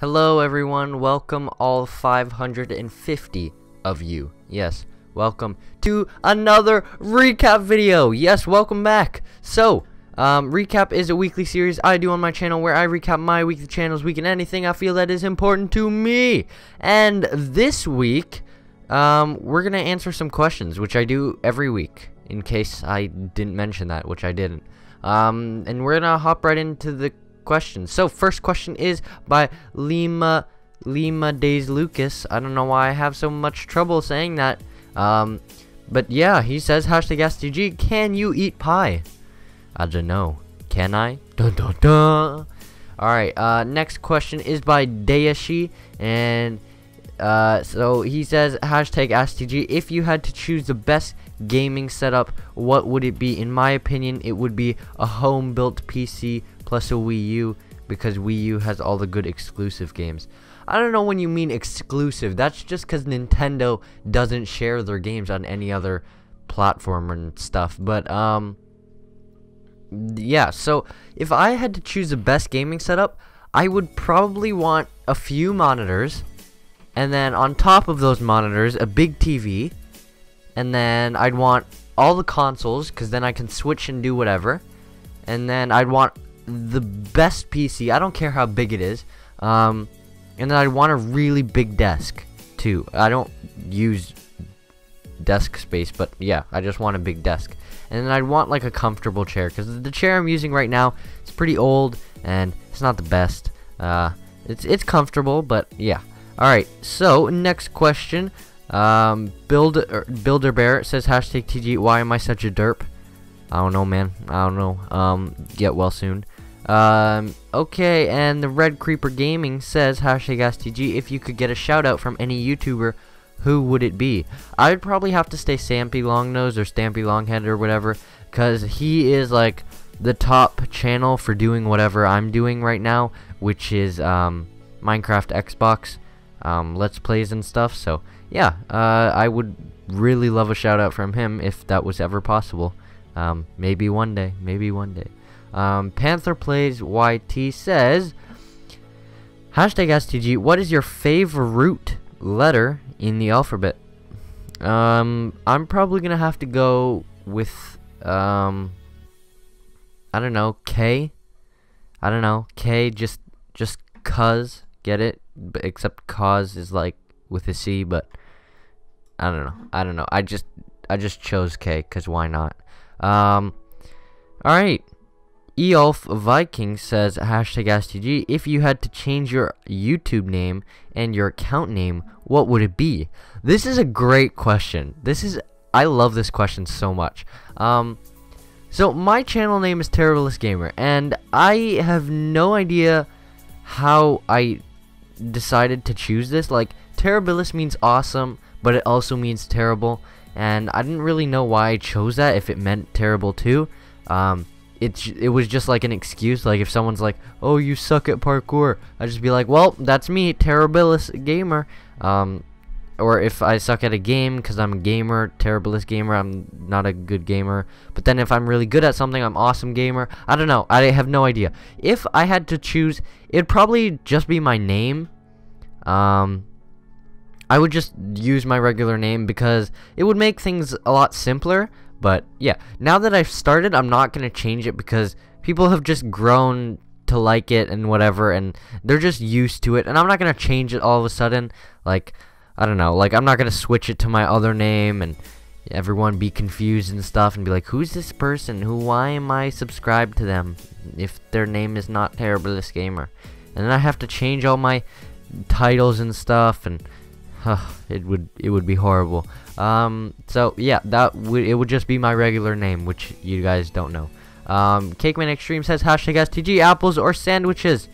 Hello, everyone. Welcome, all 550 of you. Yes, welcome to another recap video. Yes, welcome back. So, um, recap is a weekly series I do on my channel where I recap my week, the channel's week, and anything I feel that is important to me. And this week, um, we're gonna answer some questions, which I do every week. In case I didn't mention that, which I didn't. Um, and we're gonna hop right into the questions. So first question is by Lima Lima Days Lucas. I don't know why I have so much trouble saying that. Um, but yeah, he says hashtag STG. Can you eat pie? I don't know. Can I? Dun dun dun. All right. Uh, next question is by Dayashi, and uh, so he says hashtag STG. If you had to choose the best gaming setup, what would it be? In my opinion, it would be a home-built PC plus a Wii U because Wii U has all the good exclusive games. I don't know when you mean exclusive. That's just because Nintendo doesn't share their games on any other platform and stuff. But um, yeah. So if I had to choose the best gaming setup, I would probably want a few monitors, and then on top of those monitors, a big TV, and then I'd want all the consoles because then I can switch and do whatever, and then I'd want the best PC. I don't care how big it is. Um, and then I'd want a really big desk too. I don't use desk space, but yeah, I just want a big desk. And then I'd want like a comfortable chair because the chair I'm using right now is pretty old and it's not the best. Uh, it's it's comfortable, but yeah. All right. So next question. Um, Builder er, Builder Bear says hashtag TG. Why am I such a derp? I don't know, man. I don't know. Um, get well soon. Um, okay, and the Red Creeper Gaming says, hashtag STG, if you could get a shout out from any YouTuber, who would it be? I'd probably have to stay Stampy Longnose or Stampy Longhead or whatever, because he is like the top channel for doing whatever I'm doing right now, which is um, Minecraft Xbox, um, Let's Plays and stuff. So, yeah, uh, I would really love a shout out from him if that was ever possible. Um, maybe one day, maybe one day. Um, Panther Plays YT says, Hashtag STG, what is your favorite root letter in the alphabet? Um, I'm probably gonna have to go with, um, I don't know, K? I don't know, K, just, just cuz, get it? But except cause is like with a C, but I don't know, I don't know, I just, I just chose K, cause why not? Um, alright. Eolf Viking says hashtag STG if you had to change your YouTube name and your account name, what would it be? This is a great question. This is I love this question so much. Um so my channel name is Terribilis Gamer and I have no idea how I decided to choose this. Like Terribilis means awesome, but it also means terrible and I didn't really know why I chose that if it meant terrible too. Um it it was just like an excuse. Like if someone's like, "Oh, you suck at parkour," I just be like, "Well, that's me, Terribilis gamer." Um, or if I suck at a game because I'm a gamer, Terribilis gamer, I'm not a good gamer. But then if I'm really good at something, I'm awesome gamer. I don't know. I have no idea. If I had to choose, it'd probably just be my name. Um, I would just use my regular name because it would make things a lot simpler. But yeah, now that I've started, I'm not going to change it because people have just grown to like it and whatever, and they're just used to it. And I'm not going to change it all of a sudden. Like, I don't know, like I'm not going to switch it to my other name and everyone be confused and stuff and be like, who's this person? Who, why am I subscribed to them if their name is not Terribilis Gamer? And then I have to change all my titles and stuff and it would it would be horrible. Um, so yeah, that would it would just be my regular name, which you guys don't know. Um, Cakeman Extreme says hashtag STG apples or sandwiches.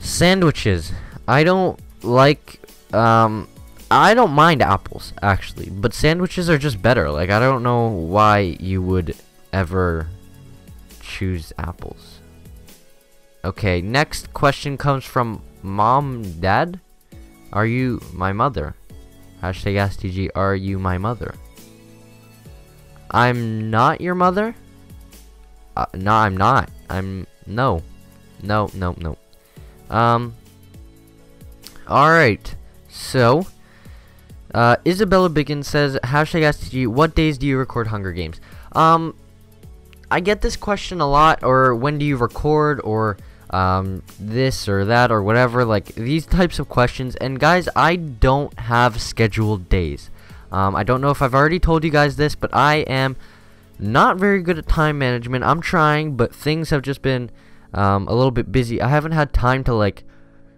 Sandwiches. I don't like. Um, I don't mind apples actually, but sandwiches are just better. Like I don't know why you would ever choose apples. Okay, next question comes from mom, dad. Are you my mother? Hashtag STG, are you my mother? I'm not your mother? Uh, no, I'm not. I'm, no. No, no, no. Um. Alright. So, uh, Isabella Biggins says, hashtag STG, what days do you record Hunger Games? Um, I get this question a lot, or when do you record, or um, this or that, or whatever, like these types of questions. And guys, I don't have scheduled days. Um, I don't know if I've already told you guys this, but I am not very good at time management. I'm trying, but things have just been um, a little bit busy. I haven't had time to like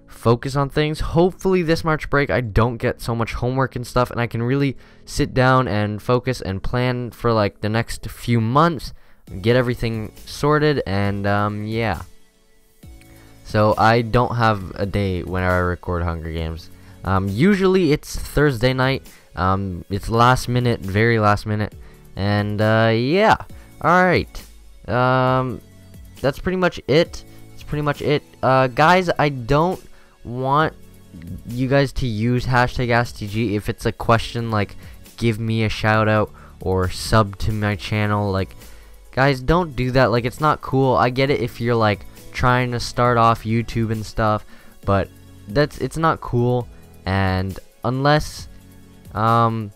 focus on things. Hopefully this March break I don't get so much homework and stuff and I can really sit down and focus and plan for like the next few months, get everything sorted and um, yeah. So I don't have a day when I record Hunger Games. Um, usually it's Thursday night. Um, it's last minute, very last minute. And uh, yeah. Alright. Um, that's pretty much it. That's pretty much it. Uh, guys, I don't want you guys to use hashtag AskTG if it's a question like give me a shout out or sub to my channel. Like, guys, don't do that. Like, it's not cool. I get it if you're like trying to start off YouTube and stuff, but that's it's not cool. And unless um,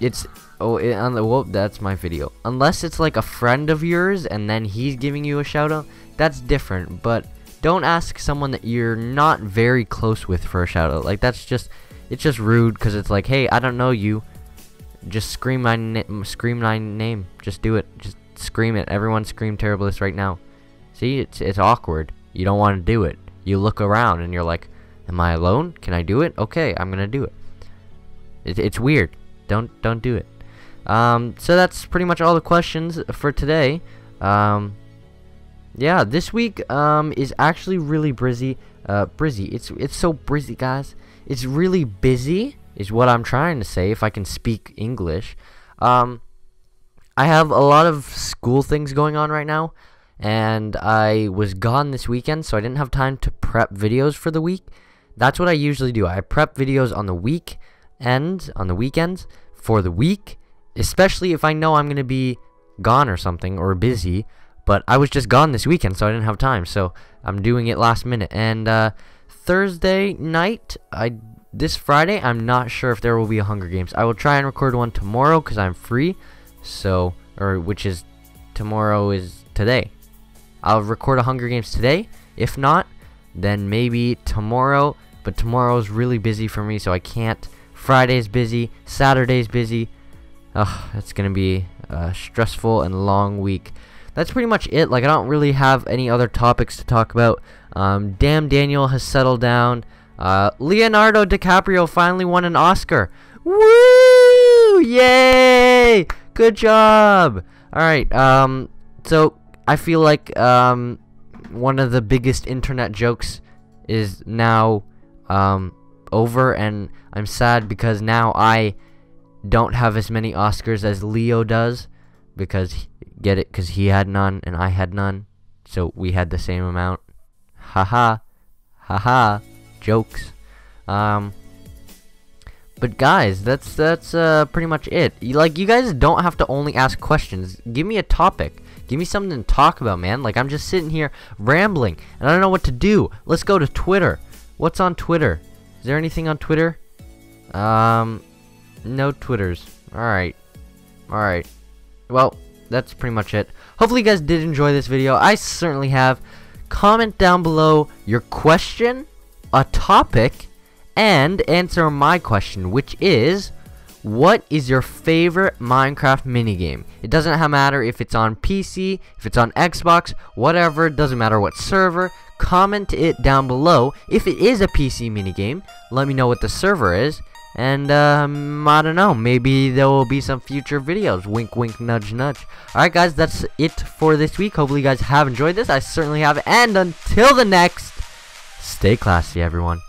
it's oh it, the that's my video. Unless it's like a friend of yours and then he's giving you a shout out, that's different. But don't ask someone that you're not very close with for a shout out. Like that's just it's just rude because it's like, hey, I don't know you. Just scream my scream my name. Just do it. Just scream it. Everyone scream Terribilis right now. See, it's it's awkward. You don't want to do it. You look around and you're like, am I alone? Can I do it? Okay, I'm gonna do it. it it's weird. Don't don't do it. Um, so that's pretty much all the questions for today. Um, yeah, this week um is actually really busy. Uh, busy. It's it's so busy, guys. It's really busy. Is what I'm trying to say. If I can speak English, um, I have a lot of school things going on right now, and I was gone this weekend, so I didn't have time to prep videos for the week. That's what I usually do. I prep videos on the week end, on the weekends for the week, especially if I know I'm gonna be gone or something or busy. But I was just gone this weekend, so I didn't have time. So I'm doing it last minute. And uh, Thursday night, I this Friday, I'm not sure if there will be a Hunger Games. I will try and record one tomorrow because I'm free. So, or which is tomorrow is today. I'll record a Hunger Games today. If not, then maybe tomorrow. But tomorrow's really busy for me, so I can't. Friday's busy. Saturday's busy. Ugh, it's gonna be a stressful and long week that's pretty much it. Like, I don't really have any other topics to talk about. Um, Damn Daniel has settled down. Uh, Leonardo DiCaprio finally won an Oscar. Woo! Yay! Good job! Alright, um, so I feel like, um, one of the biggest internet jokes is now, um, over, and I'm sad because now I don't have as many Oscars as Leo does because Get it? Because he had none and I had none. So we had the same amount. Haha. Haha. Jokes. Um. But guys, that's that's uh, pretty much it. like you guys don't have to only ask questions. Give me a topic. Give me something to talk about, man. Like I'm just sitting here rambling and I don't know what to do. Let's go to Twitter. What's on Twitter? Is there anything on Twitter? Um, no Twitters. All right. All right. Well, that's pretty much it. Hopefully you guys did enjoy this video. I certainly have. Comment down below your question, a topic, and answer my question, which is, what is your favorite Minecraft minigame? It doesn't matter if it's on PC, if it's on Xbox, whatever, it doesn't matter what server. Comment it down below. If it is a PC minigame, let me know what the server is. And, um, I don't know, maybe there will be some future videos. Wink, wink, nudge, nudge. Alright, guys, that's it for this week. Hopefully you guys have enjoyed this. I certainly have. And until the next, stay classy, everyone.